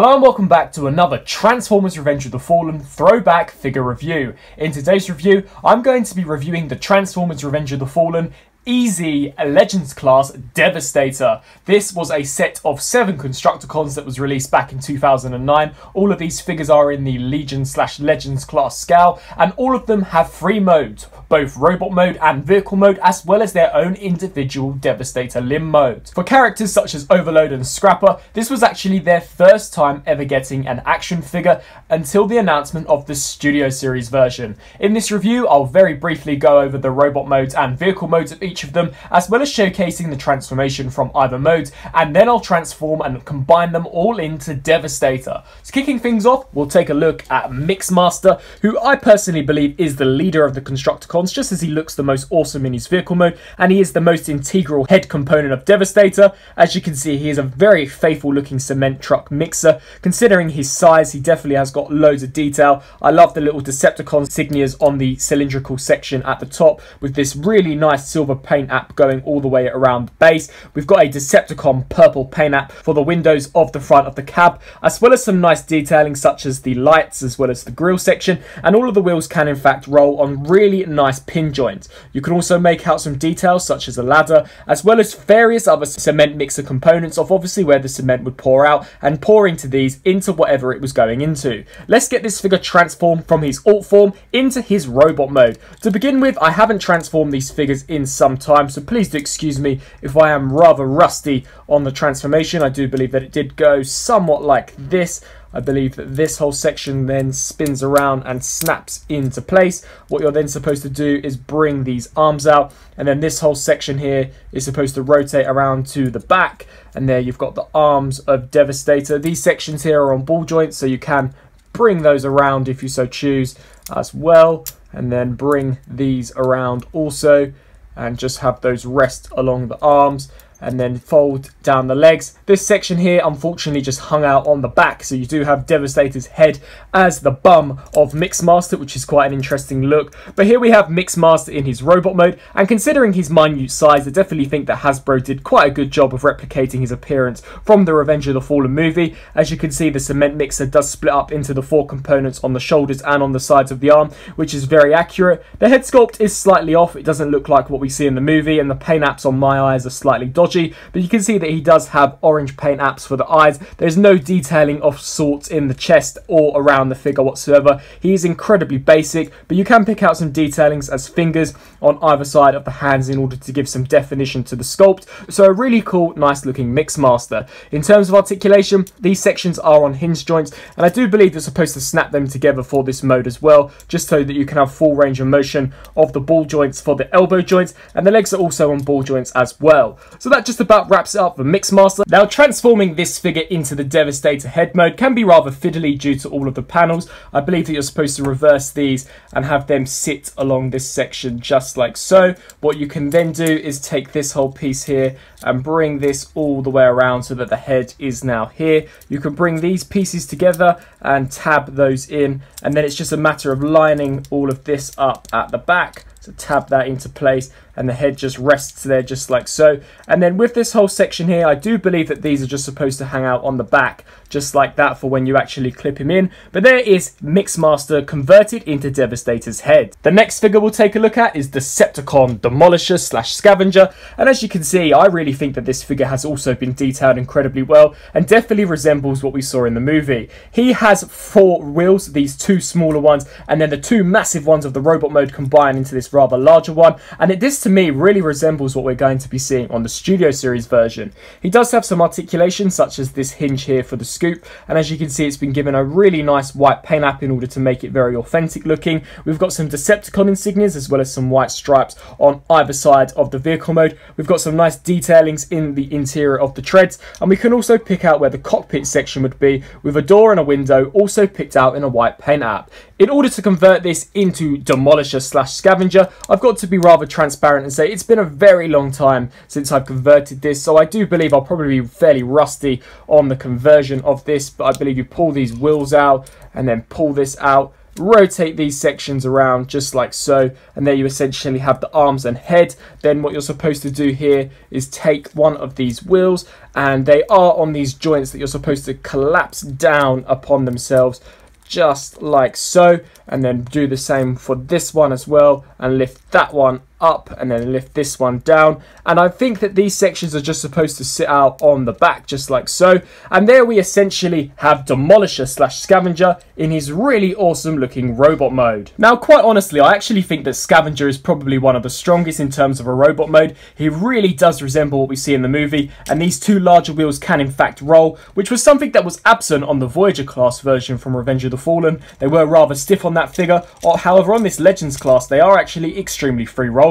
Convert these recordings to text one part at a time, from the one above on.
Hello and welcome back to another Transformers Revenge of the Fallen throwback figure review. In today's review, I'm going to be reviewing the Transformers Revenge of the Fallen EZ Legends class Devastator. This was a set of seven Constructicons that was released back in 2009. All of these figures are in the Legion slash Legends class scale, and all of them have three modes both robot mode and vehicle mode, as well as their own individual Devastator limb mode. For characters such as Overload and Scrapper, this was actually their first time ever getting an action figure until the announcement of the Studio Series version. In this review, I'll very briefly go over the robot modes and vehicle modes of each of them, as well as showcasing the transformation from either mode, and then I'll transform and combine them all into Devastator. So kicking things off, we'll take a look at Mixmaster, who I personally believe is the leader of the Constructicons just as he looks the most awesome in his vehicle mode, and he is the most integral head component of Devastator. As you can see, he is a very faithful looking cement truck mixer. Considering his size, he definitely has got loads of detail. I love the little Decepticon insignias on the cylindrical section at the top with this really nice silver paint app going all the way around the base. We've got a Decepticon purple paint app for the windows of the front of the cab, as well as some nice detailing such as the lights as well as the grille section, and all of the wheels can in fact roll on really nice pin joints. You can also make out some details such as a ladder, as well as various other cement mixer components of obviously where the cement would pour out and pour into these into whatever it was going into. Let's get this figure transformed from his alt form into his robot mode. To begin with, I haven't transformed these figures in some time, so please do excuse me if I am rather rusty on the transformation. I do believe that it did go somewhat like this. I believe that this whole section then spins around and snaps into place. What you're then supposed to do is bring these arms out and then this whole section here is supposed to rotate around to the back and there you've got the arms of Devastator. These sections here are on ball joints so you can bring those around if you so choose as well and then bring these around also and just have those rest along the arms and then fold down the legs. This section here unfortunately just hung out on the back so you do have Devastator's head as the bum of Mixmaster which is quite an interesting look. But here we have Mixmaster in his robot mode and considering his minute size I definitely think that Hasbro did quite a good job of replicating his appearance from the Revenge of the Fallen movie. As you can see the cement mixer does split up into the four components on the shoulders and on the sides of the arm which is very accurate. The head sculpt is slightly off, it doesn't look like what we see in the movie and the paint apps on my eyes are slightly dodgy dodgy, but you can see that he does have orange paint apps for the eyes. There's no detailing of sorts in the chest or around the figure whatsoever. He is incredibly basic, but you can pick out some detailings as fingers on either side of the hands in order to give some definition to the sculpt. So a really cool, nice looking Mixmaster. In terms of articulation, these sections are on hinge joints, and I do believe you're supposed to snap them together for this mode as well, just so that you can have full range of motion of the ball joints for the elbow joints, and the legs are also on ball joints as well. So that that just about wraps it up for Mixmaster. Now transforming this figure into the Devastator head mode can be rather fiddly due to all of the panels. I believe that you're supposed to reverse these and have them sit along this section just like so. What you can then do is take this whole piece here and bring this all the way around so that the head is now here. You can bring these pieces together and tab those in and then it's just a matter of lining all of this up at the back. So tab that into place and the head just rests there just like so. And then with this whole section here, I do believe that these are just supposed to hang out on the back, just like that for when you actually clip him in. But there is Mixmaster converted into Devastator's head. The next figure we'll take a look at is the Decepticon Demolisher slash Scavenger. And as you can see, I really think that this figure has also been detailed incredibly well and definitely resembles what we saw in the movie. He has four wheels, these two smaller ones, and then the two massive ones of the robot mode combined into this rather larger one. And it, this to me really resembles what we're going to be seeing on the Studio Series version. He does have some articulation such as this hinge here for the scoop and as you can see it's been given a really nice white paint app in order to make it very authentic looking. We've got some Decepticon insignias as well as some white stripes on either side of the vehicle mode. We've got some nice detailings in the interior of the treads and we can also pick out where the cockpit section would be with a door and a window also picked out in a white paint app. In order to convert this into Demolisher slash Scavenger, I've got to be rather transparent and say it's been a very long time since I've converted this, so I do believe I'll probably be fairly rusty on the conversion of this, but I believe you pull these wheels out and then pull this out rotate these sections around just like so, and there you essentially have the arms and head. Then what you're supposed to do here is take one of these wheels, and they are on these joints that you're supposed to collapse down upon themselves just like so. And then do the same for this one as well and lift that one up and then lift this one down and I think that these sections are just supposed to sit out on the back just like so and there we essentially have Demolisher slash Scavenger in his really awesome looking robot mode. Now quite honestly I actually think that Scavenger is probably one of the strongest in terms of a robot mode. He really does resemble what we see in the movie and these two larger wheels can in fact roll which was something that was absent on the Voyager class version from Revenge of the Fallen. They were rather stiff on that figure or however on this Legends class they are actually extremely free roll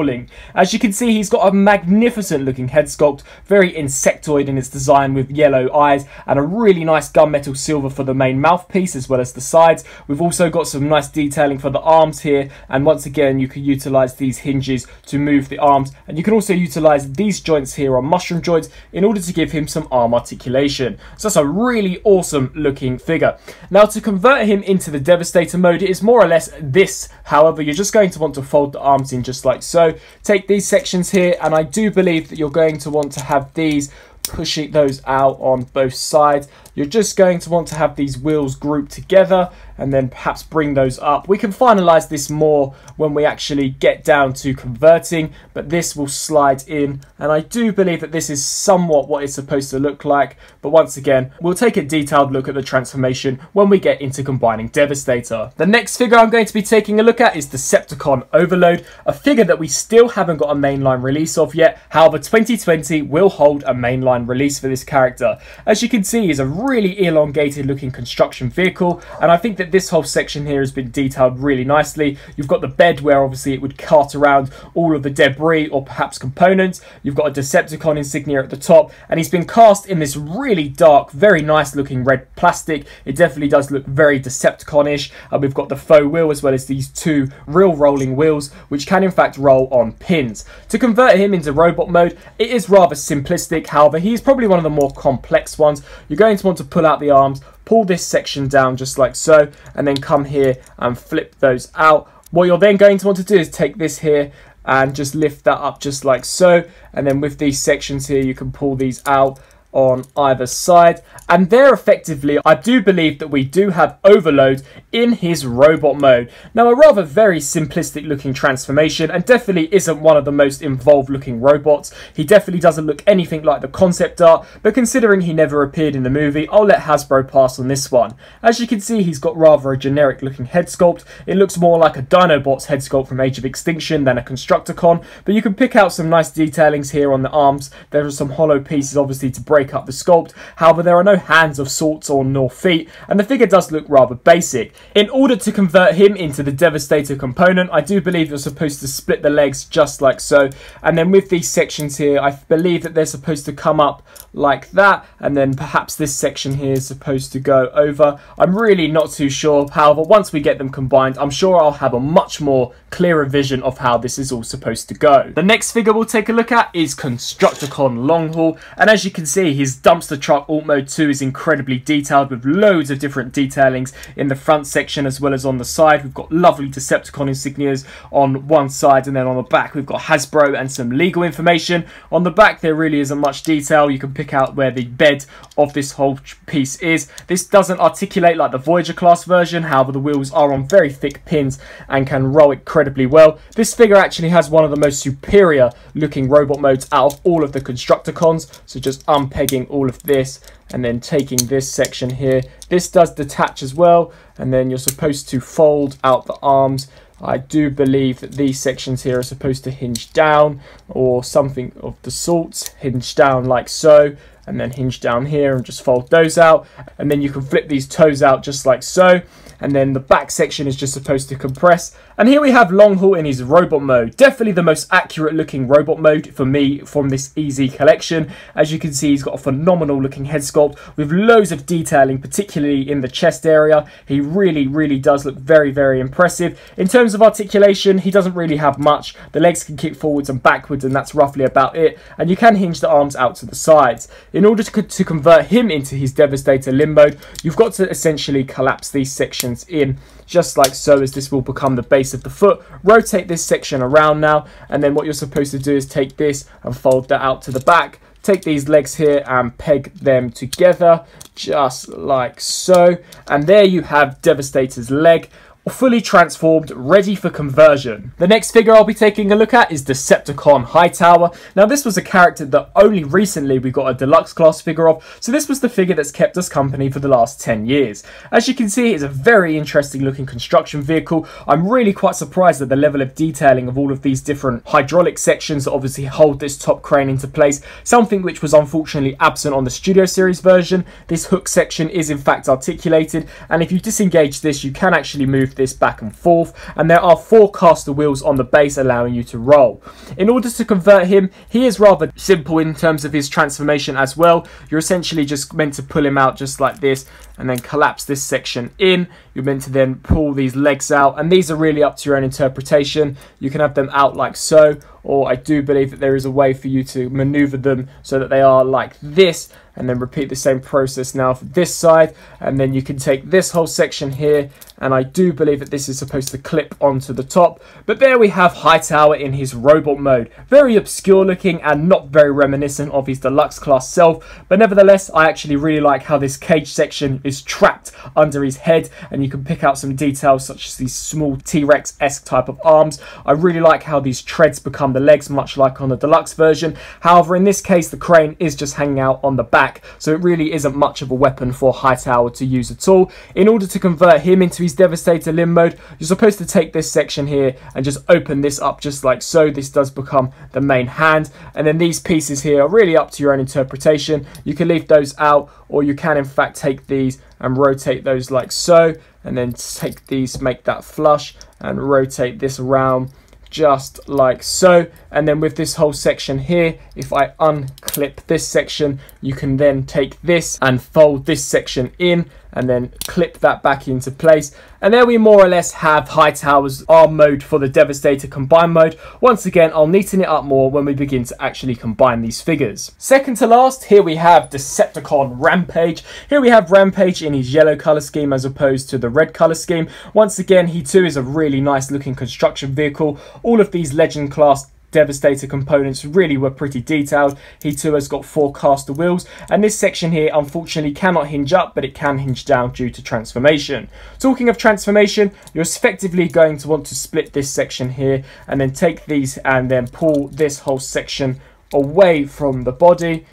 As you can see, he's got a magnificent looking head sculpt, very insectoid in its design with yellow eyes and a really nice gunmetal silver for the main mouthpiece as well as the sides. We've also got some nice detailing for the arms here and once again you can utilize these hinges to move the arms and you can also utilize these joints here on mushroom joints in order to give him some arm articulation. So that's a really awesome looking figure. Now to convert him into the Devastator mode it is more or less this, however you're just going to want to fold the arms in just like so take these sections here and I do believe that you're going to want to have these pushing those out on both sides. You're just going to want to have these wheels grouped together and then perhaps bring those up. We can finalize this more when we actually get down to converting, but this will slide in. And I do believe that this is somewhat what it's supposed to look like. But once again, we'll take a detailed look at the transformation when we get into combining Devastator. The next figure I'm going to be taking a look at is the Decepticon Overload, a figure that we still haven't got a mainline release of yet. However, 2020 will hold a mainline release for this character. As you can see, he's a really elongated looking construction vehicle, and I think that this whole section here has been detailed really nicely. You've got the bed where obviously it would cart around all of the debris or perhaps components. You've got a Decepticon insignia at the top, and he's been cast in this really dark, very nice looking red plastic. It definitely does look very Decepticon-ish. And we've got the faux wheel as well as these two real rolling wheels, which can in fact roll on pins. To convert him into robot mode, it is rather simplistic. However, he's probably one of the more complex ones. You're going to want to pull out the arms, pull this section down just like so, and then come here and flip those out. What you're then going to want to do is take this here and just lift that up just like so. And then with these sections here, you can pull these out on either side and there effectively I do believe that we do have Overload in his robot mode. Now a rather very simplistic looking transformation and definitely isn't one of the most involved looking robots. He definitely doesn't look anything like the concept art but considering he never appeared in the movie I'll let Hasbro pass on this one. As you can see he's got rather a generic looking head sculpt. It looks more like a Dinobots head sculpt from Age of Extinction than a Constructicon but you can pick out some nice detailings here on the arms. There are some hollow pieces obviously to break up the sculpt however there are no hands of sorts or nor feet, and the figure does look rather basic. In order to convert him into the Devastator component, I do believe you're supposed to split the legs just like so, and then with these sections here, I believe that they're supposed to come up like that, and then perhaps this section here is supposed to go over. I'm really not too sure, however, once we get them combined, I'm sure I'll have a much more clearer vision of how this is all supposed to go. The next figure we'll take a look at is Constructicon Long Haul, and as you can see, his dumpster truck alt mode 2 is incredibly detailed with loads of different detailings in the front section as well as on the side. We've got lovely Decepticon insignias on one side and then on the back we've got Hasbro and some legal information. On the back there really isn't much detail. You can pick out where the bed of this whole piece is. This doesn't articulate like the Voyager class version, however the wheels are on very thick pins and can roll incredibly well. This figure actually has one of the most superior looking robot modes out of all of the Constructicons, so just unpegging all of this and then taking this section here. This does detach as well, and then you're supposed to fold out the arms. I do believe that these sections here are supposed to hinge down or something of the sort, hinge down like so, and then hinge down here and just fold those out. And then you can flip these toes out just like so and then the back section is just supposed to compress. And here we have Long Haul in his robot mode. Definitely the most accurate looking robot mode for me from this EZ collection. As you can see, he's got a phenomenal looking head sculpt with loads of detailing, particularly in the chest area. He really, really does look very, very impressive. In terms of articulation, he doesn't really have much. The legs can kick forwards and backwards, and that's roughly about it. And you can hinge the arms out to the sides. In order to, to convert him into his Devastator limb mode, you've got to essentially collapse these sections sections in just like so as this will become the base of the foot. Rotate this section around now and then what you're supposed to do is take this and fold that out to the back. Take these legs here and peg them together just like so. And there you have Devastator's leg fully transformed, ready for conversion. The next figure I'll be taking a look at is Decepticon Hightower. Now this was a character that only recently we got a deluxe class figure of, so this was the figure that's kept us company for the last 10 years. As you can see, it's a very interesting looking construction vehicle. I'm really quite surprised at the level of detailing of all of these different hydraulic sections that obviously hold this top crane into place, something which was unfortunately absent on the Studio Series version. This hook section is in fact articulated, and if you disengage this, you can actually move this back and forth and there are four caster wheels on the base allowing you to roll. In order to convert him, he is rather simple in terms of his transformation as well. You're essentially just meant to pull him out just like this and then collapse this section in. You're meant to then pull these legs out and these are really up to your own interpretation. You can have them out like so or I do believe that there is a way for you to maneuver them so that they are like this and then repeat the same process now for this side. And then you can take this whole section here and I do believe that this is supposed to clip onto the top. But there we have Hightower in his robot mode. Very obscure looking and not very reminiscent of his deluxe class self. But nevertheless I actually really like how this cage section is trapped under his head and you can pick out some details such as these small T-Rex-esque type of arms. I really like how these treads become the legs much like on the deluxe version. However in this case the crane is just hanging out on the back so it really isn't much of a weapon for Hightower to use at all. In order to convert him into his Devastator limb mode, you're supposed to take this section here and just open this up just like so. This does become the main hand, and then these pieces here are really up to your own interpretation. You can leave those out, or you can in fact take these and rotate those like so, and then take these, make that flush, and rotate this around just like so and then with this whole section here if I unclip this section you can then take this and fold this section in and then clip that back into place. And there we more or less have Hightower's arm mode for the Devastator combine mode. Once again, I'll neaten it up more when we begin to actually combine these figures. Second to last, here we have Decepticon Rampage. Here we have Rampage in his yellow colour scheme as opposed to the red colour scheme. Once again, he too is a really nice looking construction vehicle. All of these Legend class Devastator components really were pretty detailed. He too has got four caster wheels and this section here unfortunately cannot hinge up but it can hinge down due to transformation. Talking of transformation you're effectively going to want to split this section here and then take these and then pull this whole section away from the body.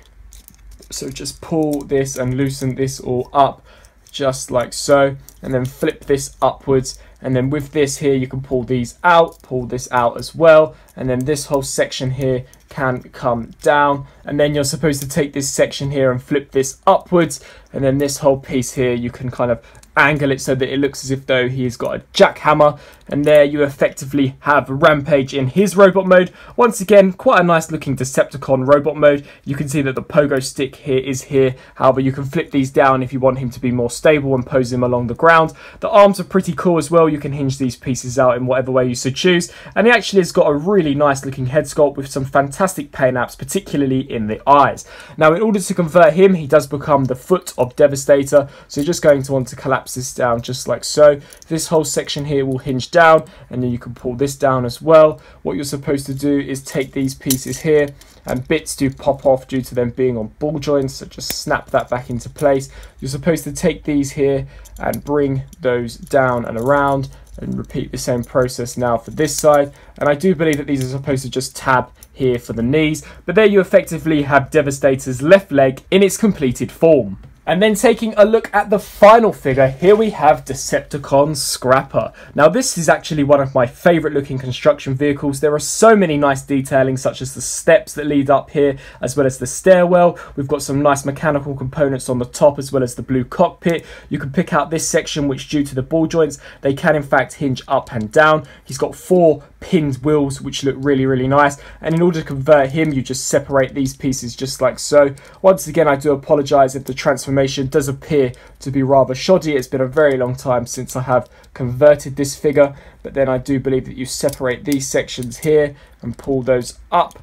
So just pull this and loosen this all up just like so and then flip this upwards and then with this here you can pull these out pull this out as well. And then this whole section here can come down and then you're supposed to take this section here and flip this upwards and then this whole piece here you can kind of angle it so that it looks as if though he's got a jackhammer and there you effectively have Rampage in his robot mode. Once again, quite a nice looking Decepticon robot mode. You can see that the pogo stick here is here. However, you can flip these down if you want him to be more stable and pose him along the ground. The arms are pretty cool as well. You can hinge these pieces out in whatever way you so choose. And he actually has got a really nice looking head sculpt with some fantastic paint apps, particularly in the eyes. Now, in order to convert him, he does become the foot of Devastator. So you're just going to want to collapse this down just like so. This whole section here will hinge down and then you can pull this down as well. What you're supposed to do is take these pieces here and bits do pop off due to them being on ball joints so just snap that back into place. You're supposed to take these here and bring those down and around and repeat the same process now for this side and I do believe that these are supposed to just tab here for the knees but there you effectively have Devastator's left leg in its completed form. And then taking a look at the final figure, here we have Decepticon Scrapper. Now this is actually one of my favourite looking construction vehicles. There are so many nice detailing such as the steps that lead up here as well as the stairwell. We've got some nice mechanical components on the top as well as the blue cockpit. You can pick out this section which due to the ball joints they can in fact hinge up and down. He's got four pinned wheels which look really really nice and in order to convert him you just separate these pieces just like so once again I do apologize if the transformation does appear to be rather shoddy. It's been a very long time since I have converted this figure but then I do believe that you separate these sections here and pull those up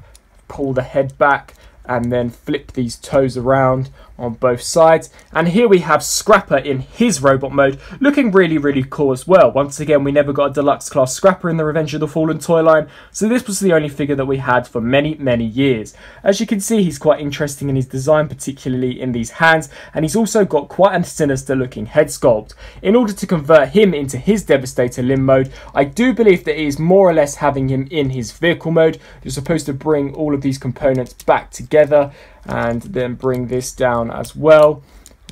pull the head back and then flip these toes around on both sides. And here we have Scrapper in his robot mode, looking really, really cool as well. Once again, we never got a deluxe class Scrapper in the Revenge of the Fallen toy line, so this was the only figure that we had for many, many years. As you can see, he's quite interesting in his design, particularly in these hands, and he's also got quite a sinister looking head sculpt. In order to convert him into his Devastator limb mode, I do believe that it is more or less having him in his vehicle mode. You're supposed to bring all of these components back together and then bring this down as well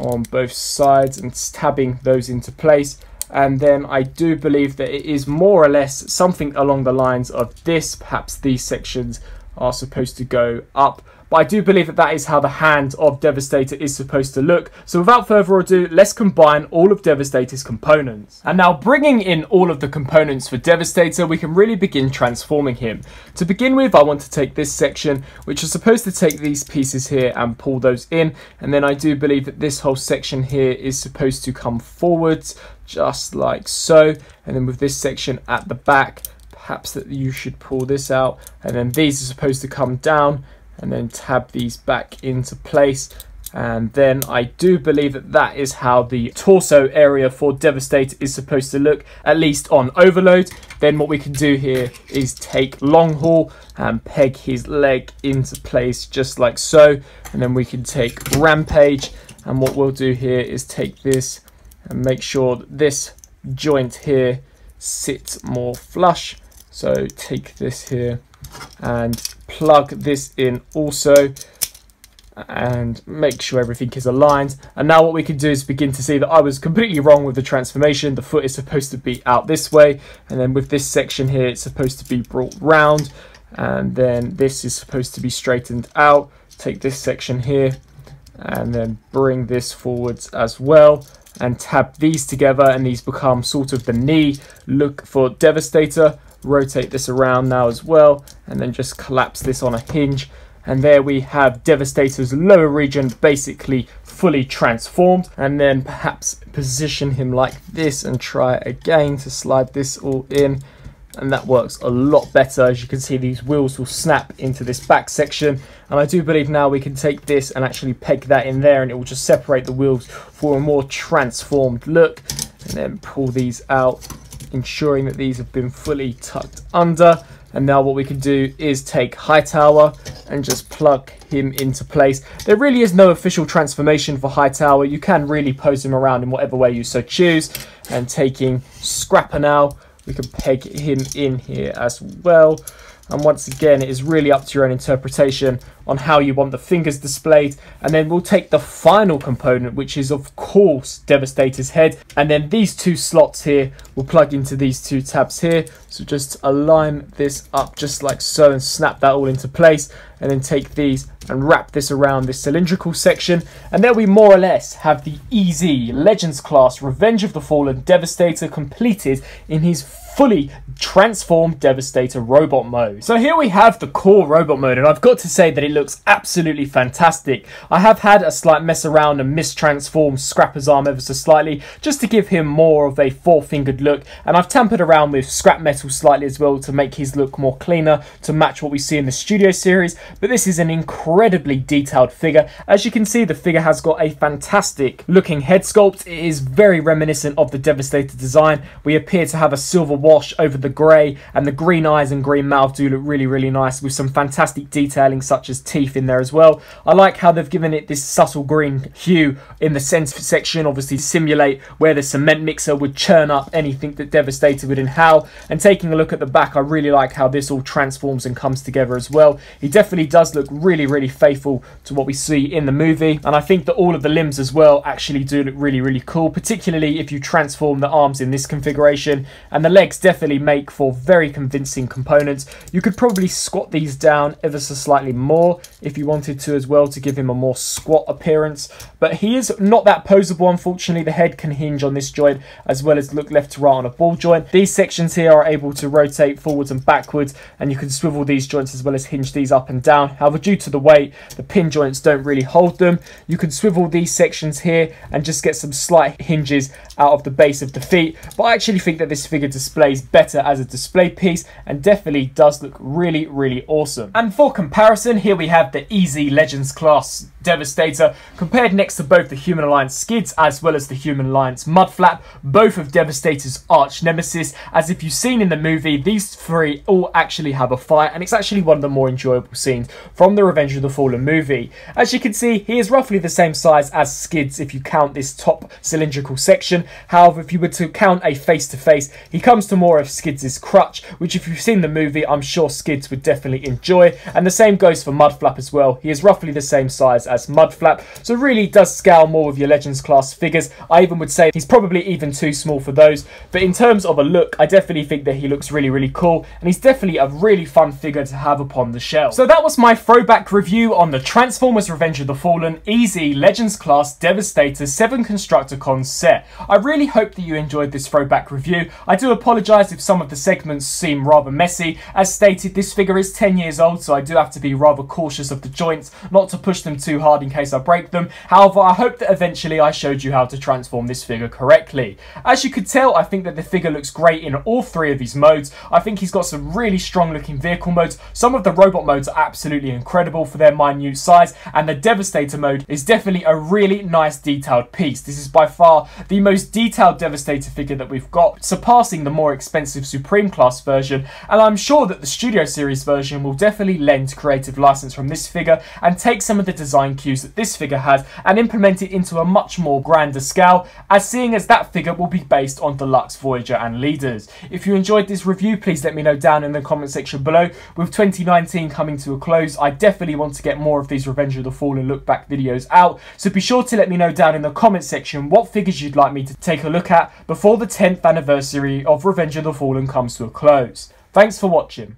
on both sides and stabbing those into place. And then I do believe that it is more or less something along the lines of this. Perhaps these sections are supposed to go up but I do believe that that is how the hand of Devastator is supposed to look. So without further ado, let's combine all of Devastator's components. And now bringing in all of the components for Devastator, we can really begin transforming him. To begin with, I want to take this section, which is supposed to take these pieces here and pull those in. And then I do believe that this whole section here is supposed to come forwards, just like so. And then with this section at the back, perhaps that you should pull this out. And then these are supposed to come down and then tab these back into place and then I do believe that that is how the torso area for Devastator is supposed to look, at least on overload. Then what we can do here is take long haul and peg his leg into place just like so. And then we can take Rampage and what we'll do here is take this and make sure that this joint here sits more flush. So take this here and plug this in also and make sure everything is aligned. And now what we can do is begin to see that I was completely wrong with the transformation. The foot is supposed to be out this way. And then with this section here, it's supposed to be brought round. And then this is supposed to be straightened out. Take this section here and then bring this forwards as well and tab these together and these become sort of the knee look for Devastator rotate this around now as well and then just collapse this on a hinge. And there we have Devastator's lower region basically fully transformed and then perhaps position him like this and try again to slide this all in. And that works a lot better. As you can see these wheels will snap into this back section. And I do believe now we can take this and actually peg that in there and it will just separate the wheels for a more transformed look. And then pull these out ensuring that these have been fully tucked under. And now what we can do is take Hightower and just plug him into place. There really is no official transformation for Hightower. You can really pose him around in whatever way you so choose. And taking Scrapper now, we can peg him in here as well. And once again, it is really up to your own interpretation on how you want the fingers displayed. And then we'll take the final component, which is of course Devastator's head. And then these two slots here will plug into these two tabs here. So just align this up just like so and snap that all into place. And then take these and wrap this around this cylindrical section. And there we more or less have the EZ Legends class Revenge of the Fallen Devastator completed in his fully transformed Devastator robot mode. So here we have the core robot mode and I've got to say that it looks absolutely fantastic. I have had a slight mess around and mistransformed Scrapper's arm ever so slightly just to give him more of a four-fingered look and I've tampered around with scrap metal slightly as well to make his look more cleaner to match what we see in the studio series but this is an incredibly detailed figure. As you can see the figure has got a fantastic looking head sculpt. It is very reminiscent of the Devastator design. We appear to have a silver wash over the grey and the green eyes and green mouth do look really really nice with some fantastic detailing such as teeth in there as well. I like how they've given it this subtle green hue in the centre section obviously simulate where the cement mixer would churn up anything that Devastator would inhale and taking a look at the back I really like how this all transforms and comes together as well. He definitely does look really really faithful to what we see in the movie and I think that all of the limbs as well actually do look really really cool particularly if you transform the arms in this configuration and the legs definitely make for very convincing components. You could probably squat these down ever so slightly more if you wanted to as well to give him a more squat appearance. But he is not that posable, unfortunately. The head can hinge on this joint as well as look left to right on a ball joint. These sections here are able to rotate forwards and backwards and you can swivel these joints as well as hinge these up and down. However, due to the weight. The pin joints don't really hold them. You can swivel these sections here and just get some slight hinges out of the base of the feet. But I actually think that this figure displays better as a display piece and definitely does look really, really awesome. And for comparison, here we have the EZ Legends class Devastator compared next to both the Human Alliance Skids as well as the Human Alliance Mudflap, both of Devastator's arch nemesis. As if you've seen in the movie, these three all actually have a fight, and it's actually one of the more enjoyable scenes from the Revenge of the Fallen movie. As you can see, he is roughly the same size as Skids if you count this top cylindrical section. However, if you were to count a face to face, he comes to more of Skids' crutch, which if you've seen the movie, I'm sure Skids would definitely enjoy. And the same goes for Mudflap as well. He is roughly the same size as Mudflap, so really does scale more with your Legends class figures. I even would say he's probably even too small for those, but in terms of a look, I definitely think that he looks really, really cool, and he's definitely a really fun figure to have upon the shelf. So that was my throwback review on the Transformers Revenge of the Fallen EZ Legends class Devastator 7 Constructicons set. I really hope that you enjoyed this throwback review. I do apologise if some of the segments seem rather messy. As stated, this figure is 10 years old, so I do have to be rather cautious of the joints, not to push them too hard in case I break them. However, I hope that eventually I showed you how to transform this figure correctly. As you could tell, I think that the figure looks great in all three of these modes. I think he's got some really strong looking vehicle modes. Some of the robot modes are absolutely incredible for their minute size, and the Devastator mode is definitely a really nice detailed piece. This is by far the most detailed Devastator figure that we've got, surpassing the more expensive Supreme class version, and I'm sure that the Studio Series version will definitely lend creative license from this figure and take some of the design cues that this figure has and implement it into a much more grander scale, as seeing as that figure will be based on Deluxe Voyager and Leaders. If you enjoyed this review, please let me know down in the comment section below. With 2019 coming to a close, I definitely want to get more of these Revenge of the Fallen look back videos out, so be sure to let me know down in the comment section what figures you'd like me to take a look at before the 10th anniversary of Revenge of the Fallen comes to a close. Thanks for watching.